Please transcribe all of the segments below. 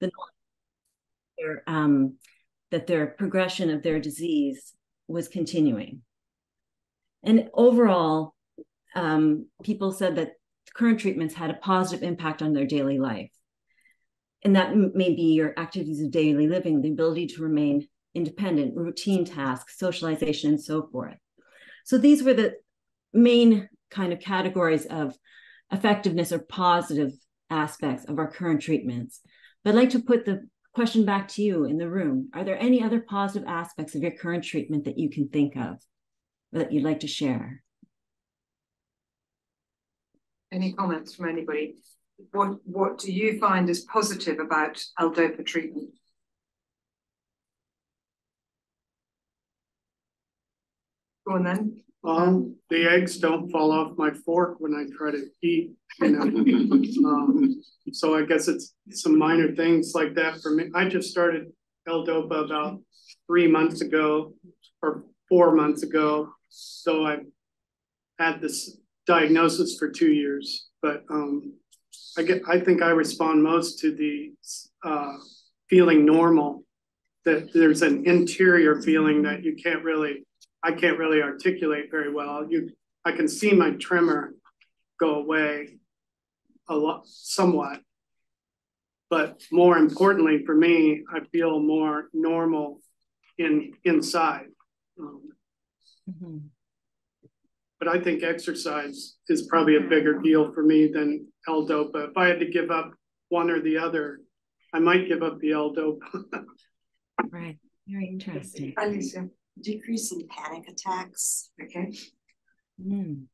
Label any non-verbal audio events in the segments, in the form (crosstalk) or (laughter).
the their, um, that their progression of their disease was continuing. And overall, um, people said that current treatments had a positive impact on their daily life. And that may be your activities of daily living, the ability to remain independent, routine tasks, socialization, and so forth. So these were the main kind of categories of effectiveness or positive aspects of our current treatments. I'd like to put the question back to you in the room. Are there any other positive aspects of your current treatment that you can think of that you'd like to share? Any comments from anybody? What what do you find is positive about L-DOPA treatment? Go on then. Um, the eggs don't fall off my fork when I try to eat, you know. um, so I guess it's some minor things like that for me. I just started L-DOPA about three months ago or four months ago. So I had this diagnosis for two years, but um, I get I think I respond most to the uh, feeling normal. That there's an interior feeling that you can't really I can't really articulate very well. You I can see my tremor go away a lot somewhat. But more importantly for me, I feel more normal in inside. Um, mm-hmm but I think exercise is probably a bigger deal for me than L-DOPA. If I had to give up one or the other, I might give up the L-DOPA. (laughs) right. Very interesting. Alicia. Decrease in panic attacks. Okay. Mm.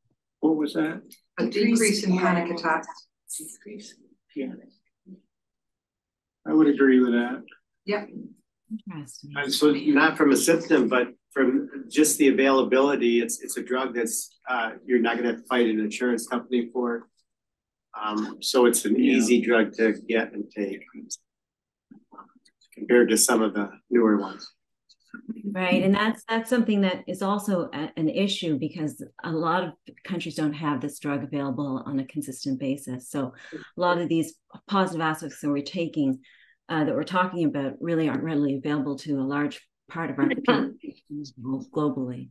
What was that? A decrease, decrease in panic, panic attacks. Decrease. Yeah. I would agree with that. Yeah. Interesting. And so not from a symptom, but from just the availability, it's it's a drug that's uh, you're not going to have to fight an insurance company for. Um, so it's an yeah. easy drug to get and take compared to some of the newer ones. Right, and that's that's something that is also a, an issue because a lot of countries don't have this drug available on a consistent basis. So a lot of these positive aspects that we're taking, uh, that we're talking about, really aren't readily available to a large part of our (laughs) populations globally.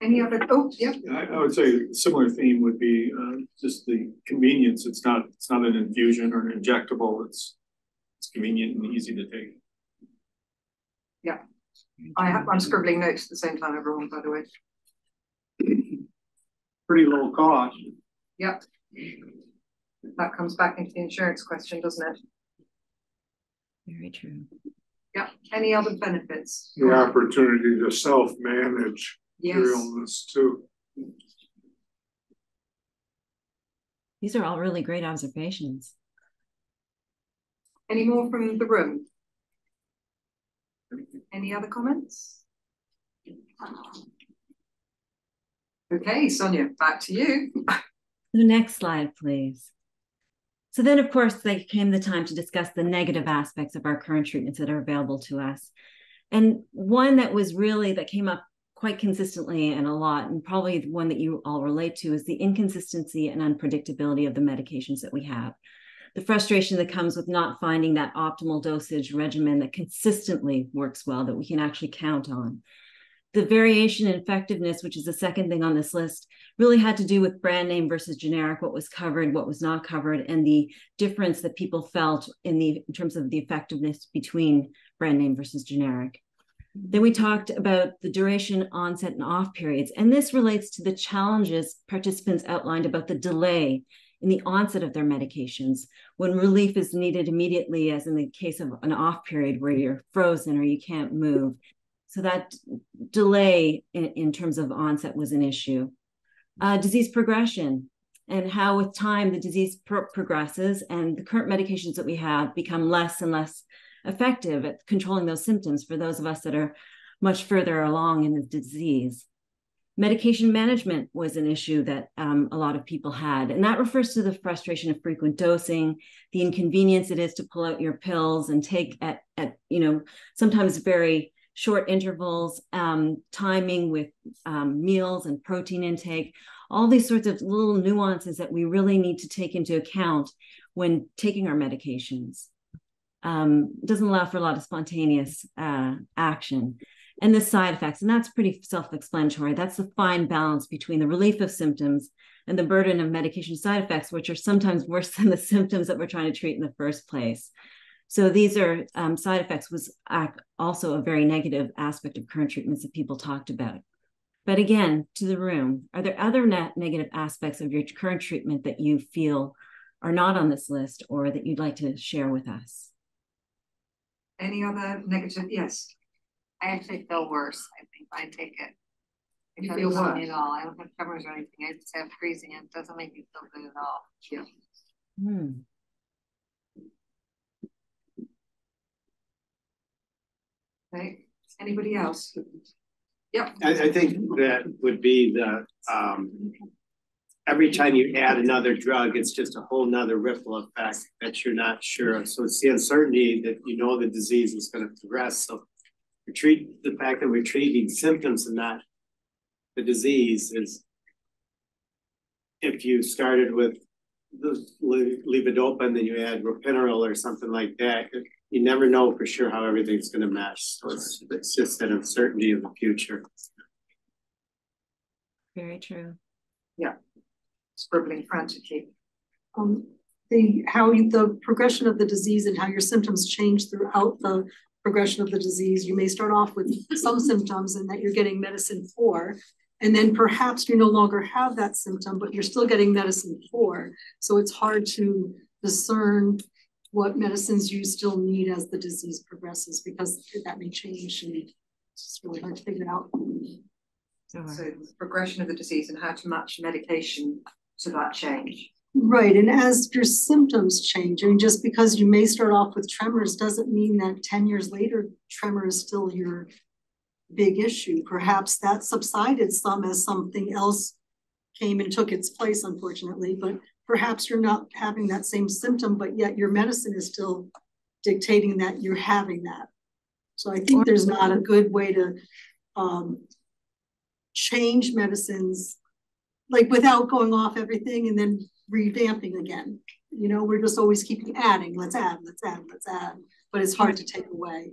Any other? Oh, yeah. I, I would say a similar theme would be uh, just the convenience. It's not it's not an infusion or an injectable. It's it's convenient and easy to take. Yeah, I have, I'm scribbling notes at the same time, everyone. By the way, pretty low cost. Yep, that comes back into the insurance question, doesn't it? Very true. Yeah. Any other benefits? The opportunity to self-manage yes. your illness too. These are all really great observations. Any more from the room? Any other comments? Okay, Soania, back to you. The next slide, please. So then, of course, they came the time to discuss the negative aspects of our current treatments that are available to us. And one that was really that came up quite consistently and a lot, and probably the one that you all relate to, is the inconsistency and unpredictability of the medications that we have. The frustration that comes with not finding that optimal dosage regimen that consistently works well, that we can actually count on the variation in effectiveness, which is the second thing on this list, really had to do with brand name versus generic, what was covered, what was not covered, and the difference that people felt in the in terms of the effectiveness between brand name versus generic. Then we talked about the duration, onset, and off periods. And this relates to the challenges participants outlined about the delay in the onset of their medications when relief is needed immediately, as in the case of an off period where you're frozen or you can't move. So that delay in, in terms of onset was an issue. Uh, disease progression and how with time the disease pro- progresses and the current medications that we have become less and less effective at controlling those symptoms for those of us that are much further along in the disease. Medication management was an issue that um, a lot of people had, and that refers to the frustration of frequent dosing, the inconvenience it is to pull out your pills and take at, at you know, sometimes very short intervals, um, timing with um, meals and protein intake, all these sorts of little nuances that we really need to take into account when taking our medications. Um, doesn't allow for a lot of spontaneous uh, action. And the side effects, and that's pretty self explanatory. That's the fine balance between the relief of symptoms and the burden of medication side effects, which are sometimes worse (laughs) than the symptoms that we're trying to treat in the first place. So these are um, side effects was also a very negative aspect of current treatments that people talked about. But again, to the room, are there other net negative aspects of your current treatment that you feel are not on this list or that you'd like to share with us? Any other negative? Yes. I actually feel worse. I think I take it. It You doesn't feel help me worse? At all. I don't have tremors or anything. I just have freezing. It doesn't make me feel good at all. Yeah. Hmm. Okay. Anybody else? Yep. I, I think that would be the, um, every time you add another drug, it's just a whole nother ripple effect that you're not sure of. So it's the uncertainty that you know the disease is gonna progress, so we treat, the fact that we're treating symptoms and not the disease is if you started with the le- levodopa and then you add ropinirole or something like that, you never know for sure how everything's gonna mesh. So it's, it's just an uncertainty of the future. Very true. Yeah, scribbling frantically. um, the, how you, the progression of the disease and how your symptoms change throughout the progression of the disease. You may start off with some symptoms and that you're getting medicine for, and then perhaps you no longer have that symptom, but you're still getting medicine for. So it's hard to discern what medicines you still need as the disease progresses because that may change and it's just really hard to figure out. So progression of the disease and how to match medication to that change. Right, and as your symptoms change, I mean, just because you may start off with tremors doesn't mean that ten years later, tremor is still your big issue. Perhaps that subsided some as something else came and took its place, unfortunately, but perhaps you're not having that same symptom, but yet your medicine is still dictating that you're having that. So I think there's not a good way to um change medicines like without going off everything and then revamping again. You know, we're just always keeping adding, let's add, let's add, let's add, but it's hard to take away.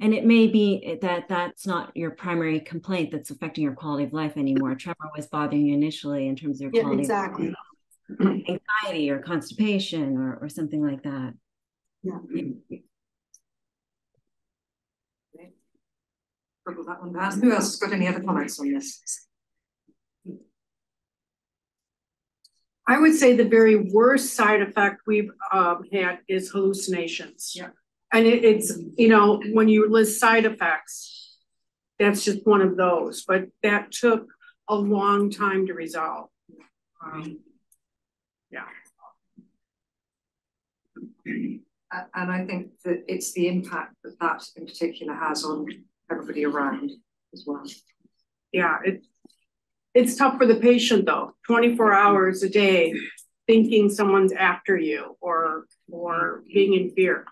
And it may be that that's not your primary complaint that's affecting your quality of life anymore. Tremor was bothering you initially in terms of your Yeah, quality exactly. of life. anxiety or constipation or, or something like that. Yeah. Scribble that one down. Who else has got any other comments on this? I would say the very worst side effect we've um had is hallucinations. Yeah. And it it's, you know, when you list side effects, that's just one of those, but that took a long time to resolve. Um, Uh, and I think that it's the impact that that in particular has on everybody around as well. yeah, it it's tough for the patient though, twenty-four hours a day, thinking someone's after you or or being in fear.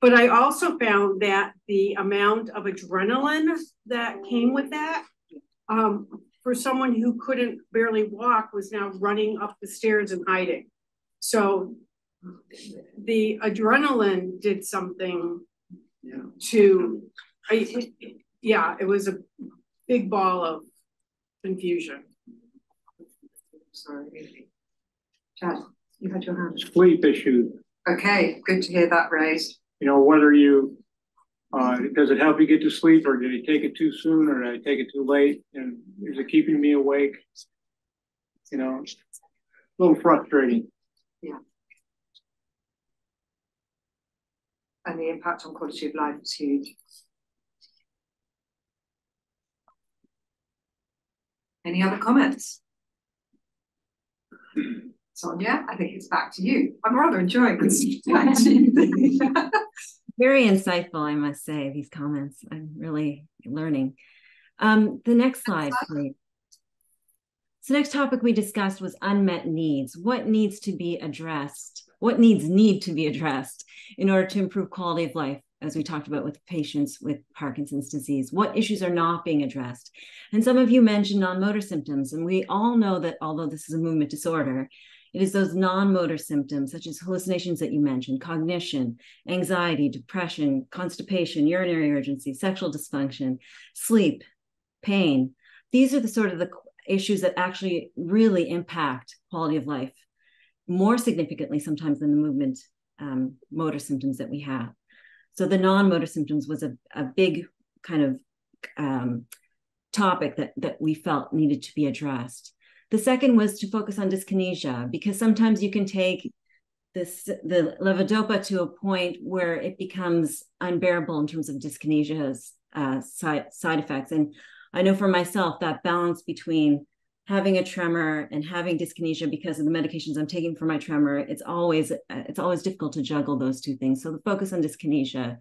But I also found that the amount of adrenaline that came with that, um, for someone who couldn't barely walk was now running up the stairs and hiding. So the adrenaline did something Yeah. to, I, yeah, it was a big ball of confusion. Sorry. Chad, you had your hand. sleep issue, Okay, good to hear that raised. you know, whether you, uh, does it help you get to sleep or did you take it too soon or did I take it too late? And is it keeping me awake? You know, it's a little frustrating. Yeah. And the impact on quality of life is huge. Any other comments? Soania, I think it's back to you. I'm rather enjoying this. (laughs) Very insightful, I must say, these comments. I'm really learning. Um, the next slide, please. So next topic we discussed was unmet needs. What needs to be addressed? What needs need to be addressed in order to improve quality of life, as we talked about with patients with Parkinson's disease? What issues are not being addressed? And some of you mentioned non-motor symptoms, and we all know that although this is a movement disorder, It is those non motor symptoms, such as hallucinations that you mentioned, cognition, anxiety, depression, constipation, urinary urgency, sexual dysfunction, sleep, pain. These are the sort of the issues that actually really impact quality of life more significantly sometimes than the movement um, motor symptoms that we have. So the non-motor symptoms was a, a big kind of um, topic that, that we felt needed to be addressed. The second was to focus on dyskinesia because sometimes you can take this the levodopa to a point where it becomes unbearable in terms of dyskinesia's uh, side side effects. And I know for myself that balance between having a tremor and having dyskinesia because of the medications I'm taking for my tremor, it's always it's always difficult to juggle those two things. So the focus on dyskinesia,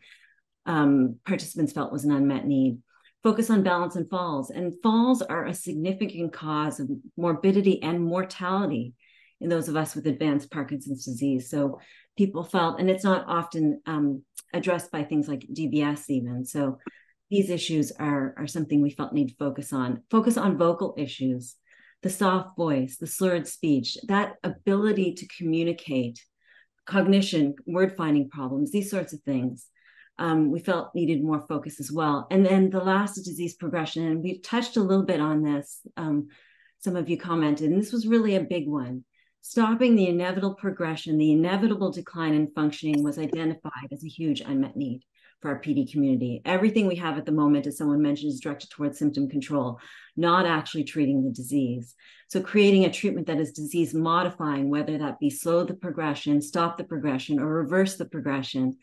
um, participants felt was an unmet need. Focus on balance and falls, and falls are a significant cause of morbidity and mortality in those of us with advanced Parkinson's disease. So people felt, and it's not often um, addressed by things like DBS even. So these issues are are something we felt need to focus on. Focus on vocal issues the soft voice, the slurred speech, that ability to communicate, cognition, word finding problems, these sorts of things. Um, we felt needed more focus as well. And then the last is disease progression. And we've touched a little bit on this. Um, some of you commented, and this was really a big one. Stopping the inevitable progression, the inevitable decline in functioning was identified as a huge unmet need for our PD community. Everything we have at the moment, as someone mentioned, is directed towards symptom control, not actually treating the disease. So creating a treatment that is disease modifying, whether that be slow the progression, stop the progression, or reverse the progression,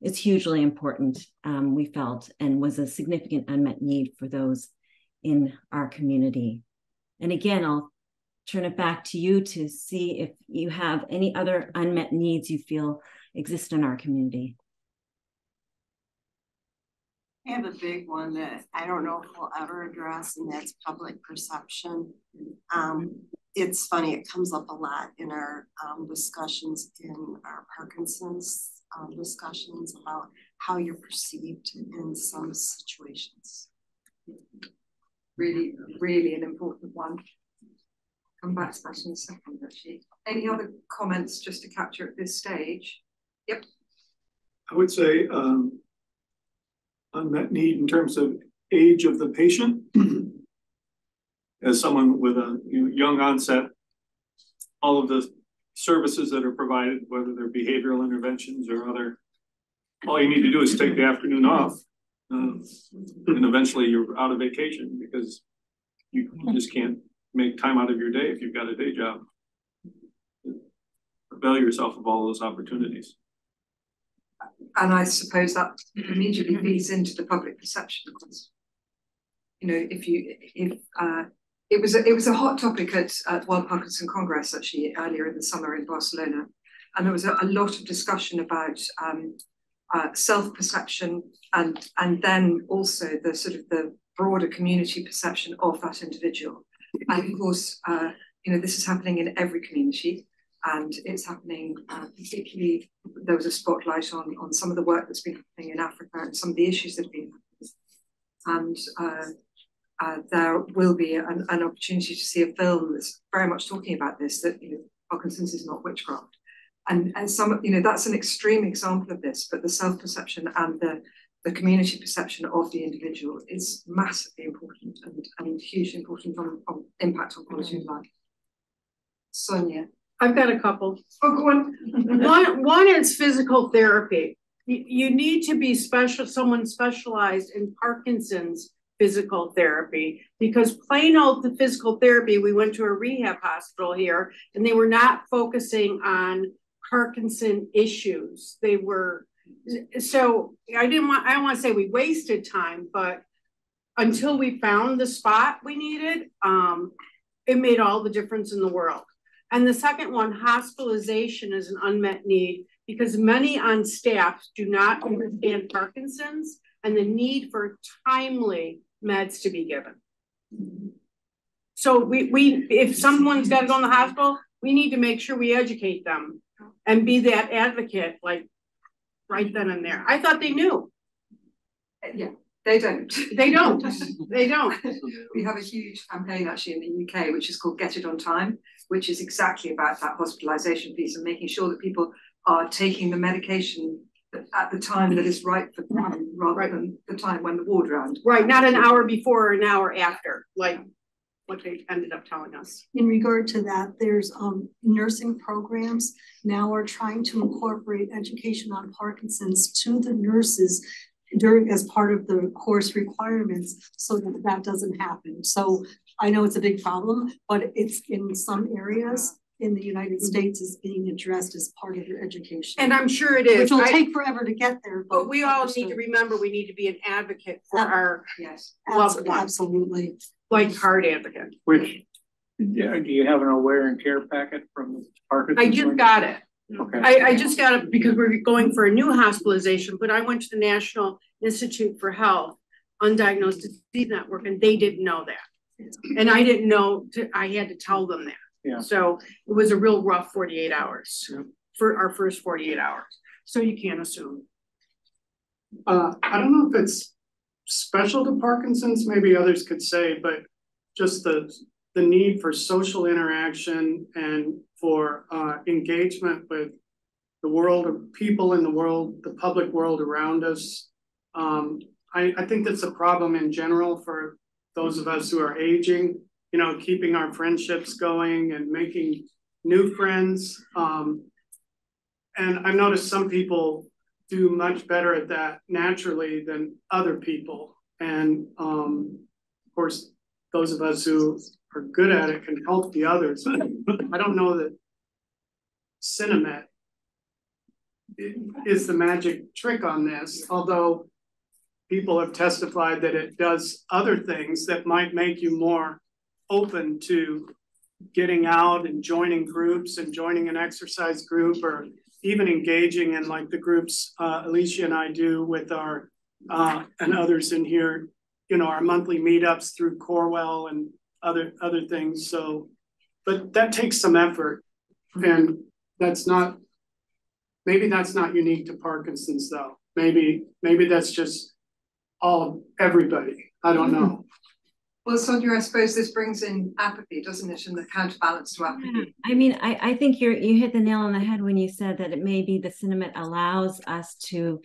is hugely important, um, we felt, and was a significant unmet need for those in our community. And again, I'll turn it back to you to see if you have any other unmet needs you feel exist in our community. I have a big one that I don't know if we'll ever address, and that's public perception. Um, it's funny, it comes up a lot in our um, discussions in our Parkinson's um, discussions about how you're perceived in some situations. Really, really an important one. Come back to that in a second, actually. Any other comments just to capture at this stage? Yep. I would say um, unmet need in terms of age of the patient. As someone with a young onset, all of the services that are provided, whether they're behavioral interventions or other, all you need to do is take the afternoon off. Uh, and eventually you're out of vacation because you, just can't make time out of your day if you've got a day job. Avail yourself of all those opportunities and I suppose that immediately feeds into the public perception. You know, if you if uh, it was a, it was a hot topic at, at World Parkinson Congress actually earlier in the summer in Barcelona, and there was a, a lot of discussion about um, uh, self perception and and then also the sort of the broader community perception of that individual. And of course, uh, you know, this is happening in every community and it's happening uh, particularly there was a spotlight on on some of the work that's been happening in Africa and some of the issues that have been happening. and uh, uh, there will be an, an, opportunity to see a film that's very much talking about this that you know Parkinson's is not witchcraft and and some you know that's an extreme example of this but the self-perception and the the community perception of the individual is massively important and, and hugely important on, on impact on quality of life. Soania. I've got a couple. One, one is physical therapy. You, you need to be special, someone specialized in Parkinson's physical therapy because plain old the physical therapy, we went to a rehab hospital here and they were not focusing on Parkinson issues. They were, so I didn't want, I don't want to say we wasted time, but until we found the spot we needed, um, it made all the difference in the world. And the second one, hospitalization is an unmet need because many on staff do not understand Parkinson's and the need for timely meds to be given. So we, we if someone's got to go in the hospital, we need to make sure we educate them and be that advocate like right then and there. I thought they knew. Yeah, They don't. They don't, they don't. (laughs) We have a huge campaign actually in the UK, which is called Get It On Time, which is exactly about that hospitalization piece and making sure that people are taking the medication at the time that is right for them, rather Right. than the time when the ward round. Right, not an hour before or an hour after, like what they ended up telling us. In regard to that, there's um nursing programs now are trying to incorporate education on Parkinson's to the nurses during as part of the course requirements so that that doesn't happen. So I know it's a big problem, but it's in some areas in the United mm-hmm. States is being addressed as part of their education. And I'm sure it is. Which will I- take forever to get there, but. But we all need to remember, we need to be an advocate for Ab- our Yes. loved Abs- ones, Absolutely. like heart advocate. Which, yeah, do you have an aware and care packet from the Parkinson's? I just got it. Okay. I, I just got it because we're going for a new hospitalization, but I went to the National Institute for Health Undiagnosed Disease Network and they didn't know that. And I didn't know, to- I had to tell them that. Yeah. So it was a real rough forty-eight hours Yeah. for our first forty-eight hours. So you can't assume. Uh, I don't know if it's special to Parkinson's, maybe others could say, but just the, the need for social interaction and for, uh, engagement with the world of people in the world, the public world around us. Um, I, I think that's a problem in general for those of us who are aging, you know, keeping our friendships going and making new friends. Um, and I've noticed some people do much better at that naturally than other people. And um, of course, those of us who are good at it can help the others. (laughs) I don't know that Sinemet is the magic trick on this, although people have testified that it does other things that might make you more open to getting out and joining groups and joining an exercise group or even engaging in like the groups uh, Alicia and I do with our uh, and others in here, you know, our monthly meetups through Corewell and other other things. So, but that takes some effort, and that's not. Maybe that's not unique to Parkinson's though. Maybe maybe that's just all of everybody. I don't know. (laughs) Well, Soania, I suppose this brings in apathy, doesn't it, and the counterbalance to apathy. I mean, I, I think you're you hit the nail on the head when you said that it may be the Sinemet allows us to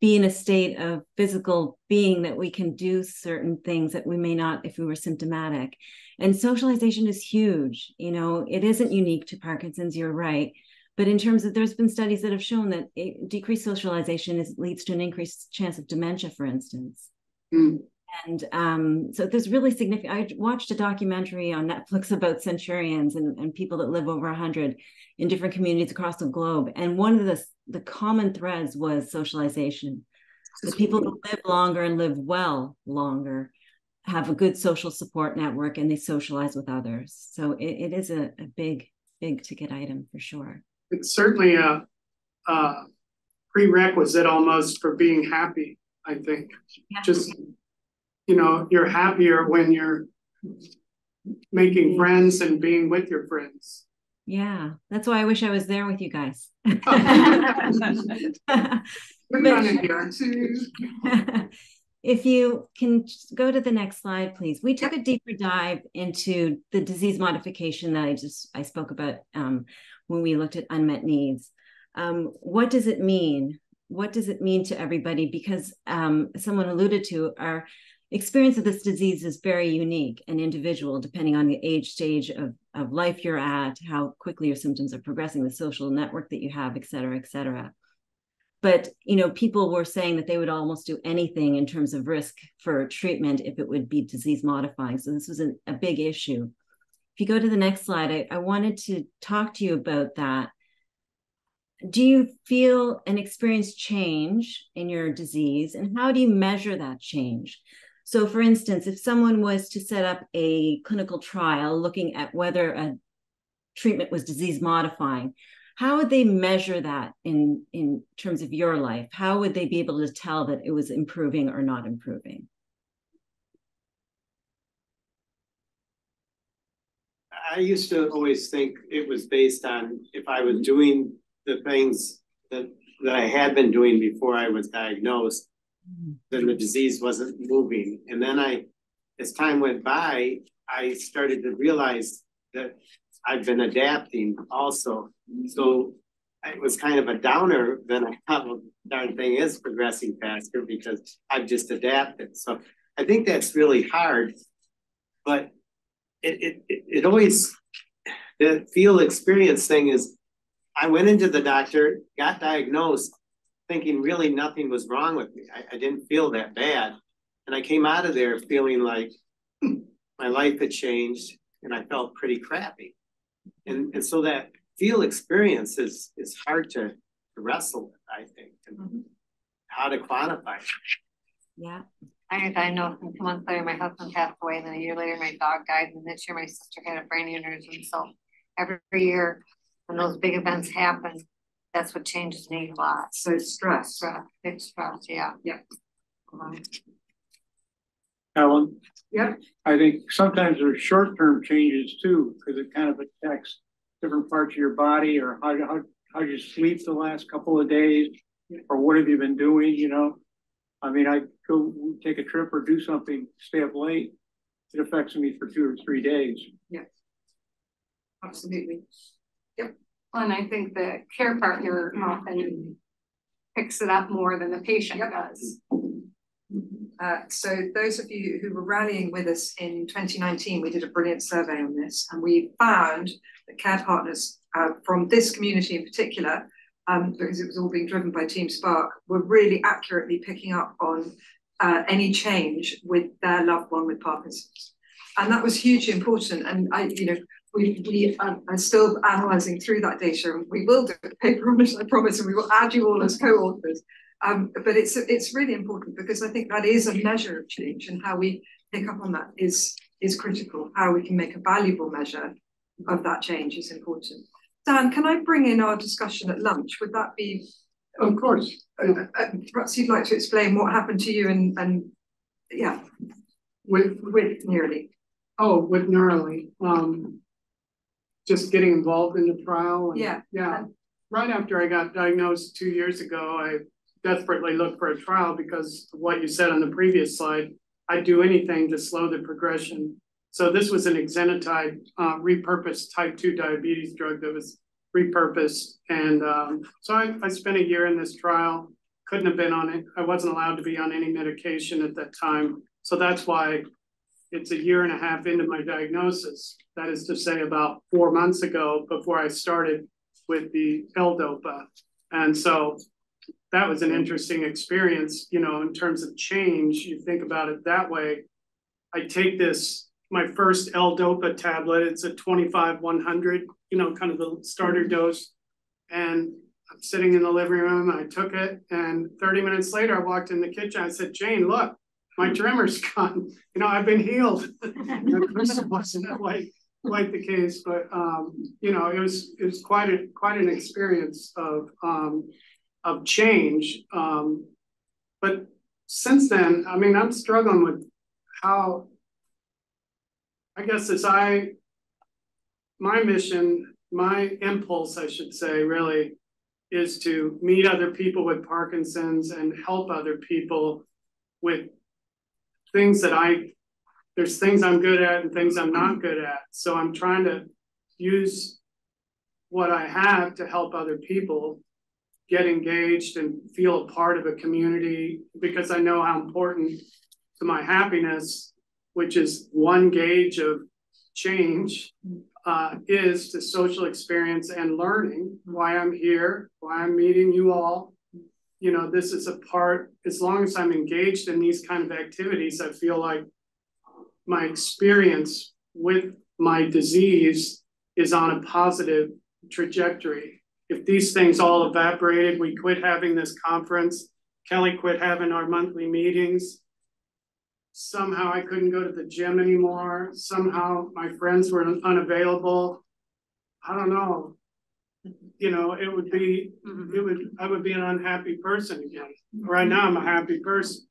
be in a state of physical being that we can do certain things that we may not if we were symptomatic. And socialization is huge. You know, it isn't unique to Parkinson's, you're right. But in terms of there's been studies that have shown that it, decreased socialization is, leads to an increased chance of dementia, for instance. Mm. And um, so there's really significant. I watched a documentary on Netflix (laughs) about centurions and, and people that live over 100 in different communities across the globe. And one of the, the common threads was socialization. The people who live longer and live well longer have a good social support network and they socialize with others. So it, it is a, a big, big ticket item for sure. It's certainly a, a prerequisite almost for being happy. I think Yeah. just you know you're happier when you're making friends and being with your friends. Yeah, that's why I wish I was there with you guys. (laughs) (laughs) We're running here too. if you can go to the next slide, please. We took a deeper dive into the disease modification that I just I spoke about um, when we looked at unmet needs. Um, what does it mean? What does it mean to everybody? Because um, someone alluded to our experience of this disease is very unique and individual, depending on the age stage of, of life you're at, how quickly your symptoms are progressing, the social network that you have, et cetera, et cetera but you know people were saying that they would almost do anything in terms of risk for treatment if it would be disease modifying so this was a, a big issue if you go to the next slide I, I wanted to talk to you about that. Do you feel and experience change in your disease and how do you measure that change? So for instance if someone was to set up a clinical trial looking at whether a treatment was disease modifying how would they measure that in in terms of your life? How would they be able to tell that it was improving or not improving I used to always think it was based on if I was mm-hmm. doing the things that that I had been doing before I was diagnosed, mm-hmm. then the disease wasn't moving. And then I, as time went by, I started to realize that I've been adapting also. So it was kind of a downer, then I thought, well, darn thing is progressing faster because I've just adapted. So I think that's really hard, but it, it, it, always, the field experience thing is, I went into the doctor, got diagnosed, thinking really nothing was wrong with me. I, I didn't feel that bad. And I came out of there feeling like my life had changed and I felt pretty crappy. And, and so that field experience is, is hard to, to wrestle with, I think, and Mhm. how to quantify. Yeah. I, I know from two months later, my husband passed away, and then a year later, my dog died, and this year my sister had a brain aneurysm, so every year when those big events happen, that's what changes me a lot. So stress. Stress, big stress, yeah. Yeah. Um, Ellen? Yep. I think sometimes there's short-term changes too, because it kind of affects different parts of your body or how, how, how you sleep the last couple of days? Or what have you been doing, you know? I mean, I go take a trip or do something, stay up late, it affects me for two or three days. Yes, absolutely. Yep. And I think the care partner often picks it up more than the patient Yep. does. Uh, so those of you who were rallying with us in 2019, we did a brilliant survey on this, and we found that care partners uh, from this community in particular, um, because it was all being driven by Team Spark, were really accurately picking up on uh, any change with their loved one with Parkinson's, and that was hugely important. And I, you know, we we um, are still analysing through that data, and we will do a paper on it, I promise, and we will add you all as co-authors. Um, but it's it's really important because I think that is a measure of change, and how we pick up on that is is critical. How we can make a valuable measure of that change is important. Dan, can I bring in our discussion at lunch? Would that be? Of course. Uh, uh, perhaps you'd like to explain what happened to you and and yeah, With, with nearly. oh, with Neuraly, um, just getting involved in the trial. and- Yeah. Yeah, right after I got diagnosed two years ago, I desperately looked for a trial because what you said on the previous slide. I'd do anything to slow the progression. So this was an exenatide, uh, repurposed type two diabetes drug that was repurposed. And, um, so I, I spent a year in this trial, couldn't have been on it. I wasn't allowed to be on any medication at that time. So that's why it's a year and a half into my diagnosis. That is to say about four months ago before I started with the L-DOPA. And so that was an interesting experience, you know, in terms of change. You think about it that way. I take this, my first L-DOPA tablet, it's a 25, 100, you know, kind of the starter dose. And I'm sitting in the living room, I took it, and 30 minutes later, I walked in the kitchen. I said, Jane, look, my tremor's (laughs) gone. You know, I've been healed. (laughs) This wasn't quite quite the case, but um, you know, it was it was quite a quite an experience of um, of change. Um, but since then, I mean, I'm struggling with how. I guess as I, my mission, my impulse, I should say, really, is to meet other people with Parkinson's and help other people with things that I, there's things I'm good at and things I'm not good at. So I'm trying to use what I have to help other people get engaged and feel a part of a community because I know how important to my happiness, which is one gauge of change, uh, is to social experience and learning why I'm here, why I'm meeting you all, you know, this is a part, as long as I'm engaged in these kind of activities, I feel like my experience with my disease is on a positive trajectory. If these things all evaporated, we quit having this conference, Kelly quit having our monthly meetings. Somehow I couldn't go to the gym anymore. Somehow my friends were unavailable. I don't know you know, it would be, it would, I would be an unhappy person again. Right now, I'm a happy person,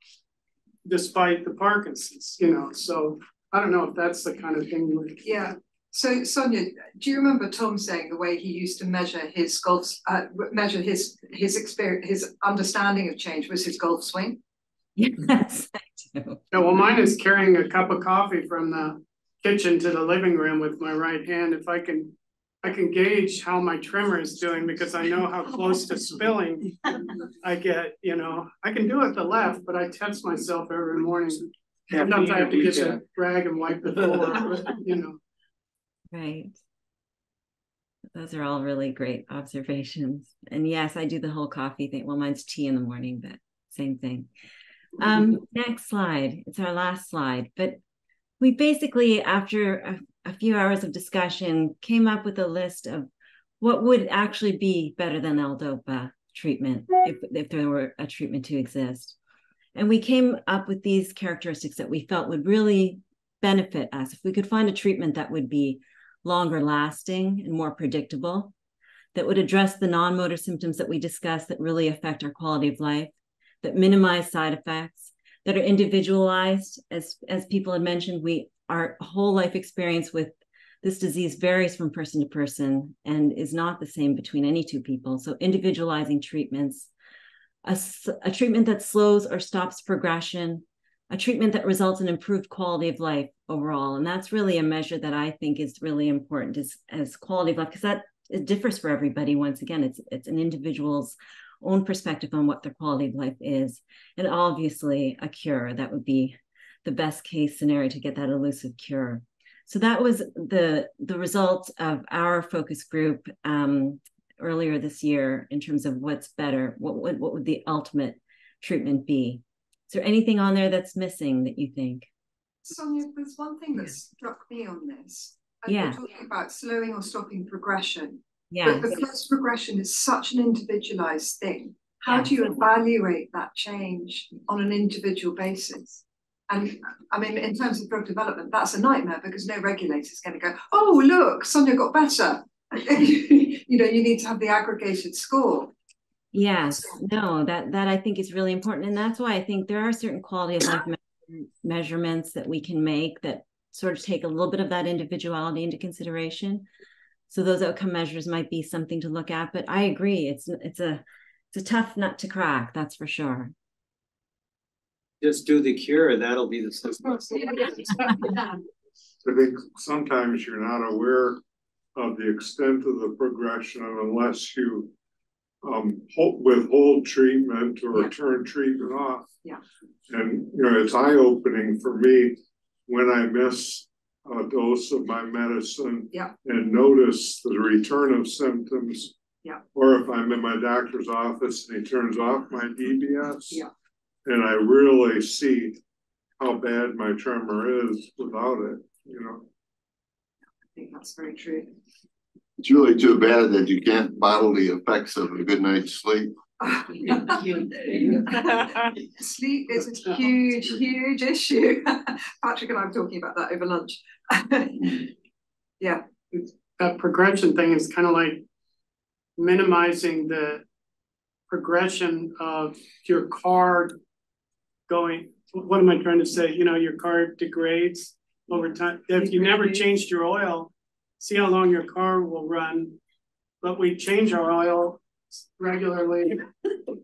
despite the Parkinson's, you know, so I don't know if that's the kind of thing you would. Yeah. So Soania, do you remember Tom saying the way he used to measure his golf, uh, measure his his experience, his understanding of change was his golf swing? (laughs) Yes, I. Yeah, well, mine is carrying a cup of coffee from the kitchen to the living room with my right hand. If I can, I can gauge how my tremor is doing because I know how close to spilling I get, you know, I can do it the left, but I test myself every morning. Sometimes I have to get a rag and wipe the floor, you know. Right. Those are all really great observations. And yes, I do the whole coffee thing. Well, mine's tea in the morning, but same thing. Um, next slide. It's our last slide. But we basically, after a, a few hours of discussion, came up with a list of what would actually be better than L-DOPA treatment if, if there were a treatment to exist. And we came up with these characteristics that we felt would really benefit us. If we could find a treatment that would be longer lasting and more predictable, that would address the non motor symptoms that we discussed that really affect our quality of life, that minimize side effects, that are individualized. As, as people had mentioned, we our whole life experience with this disease varies from person to person and is not the same between any two people. So, individualizing treatments, a, a treatment that slows or stops progression, a treatment that results in improved quality of life overall. And that's really a measure that I think is really important is as quality of life, because that it differs for everybody. Once again, it's it's an individual's own perspective on what their quality of life is. And obviously a cure, that would be the best case scenario to get that elusive cure. So that was the the result of our focus group um, earlier this year in terms of what's better, what would what would the ultimate treatment be? Is there anything on there that's missing that you think? Soania, there's one thing that struck me on this. And yeah. We're talking about slowing or stopping progression. Yeah. But because progression is such an individualized thing, how yeah. do you evaluate that change on an individual basis? And I mean, in terms of drug development, that's a nightmare because no regulator is going to go, oh, look, Soania got better. (laughs) you know, you need to have the aggregated score. Yes, no, that that I think is really important, and that's why I think there are certain quality of life me- measurements that we can make that sort of take a little bit of that individuality into consideration. So those outcome measures might be something to look at. But I agree, it's it's a it's a tough nut to crack, that's for sure. Just do the cure, that'll be the (laughs) simplest. I think sometimes you're not aware of the extent of the progression unless you um, withhold treatment or yeah. turn treatment off. Yeah. And, you know, it's eye opening for me when I miss a dose of my medicine yeah. and notice the return of symptoms. Yeah. Or if I'm in my doctor's office and he turns off my DBS. Yeah. And I really see how bad my tremor is without it, you know. I think that's very true. It's really too bad that you can't bottle the effects of a good night's sleep. (laughs) Sleep is a huge, huge issue. (laughs) Patrick and I were talking about that over lunch. (laughs) yeah. That progression thing is kind of like minimizing the progression of your car going. What am I trying to say? You know, your car degrades over time. If you never changed your oil, see how long your car will run. But we change our oil regularly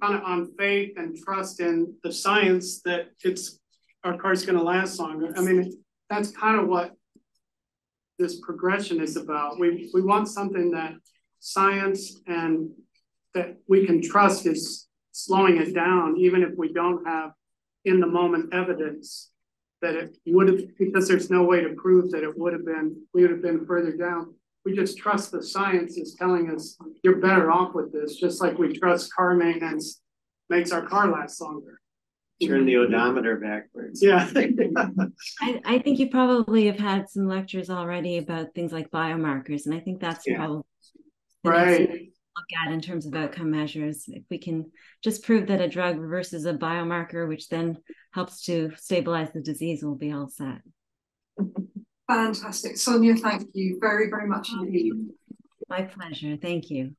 on, on faith and trust in the science that it's our car's going to last longer. I mean, that's kind of what this progression is about. We we want something that science and that we can trust is slowing it down, even if we don't have in the moment evidence that it would have, because there's no way to prove that it would have been, we would have been further down. We just trust the science is telling us you're better off with this, just like we trust car maintenance makes our car last longer. Turn the odometer backwards. Yeah. (laughs) (laughs) I, I think you probably have had some lectures already about things like biomarkers, and I think that's yeah. probably right look at in terms of outcome measures. If we can just prove that a drug reverses a biomarker, which then helps to stabilize the disease, we'll be all set. (laughs) Fantastic. Soania, thank you very, very much indeed. My pleasure. Thank you.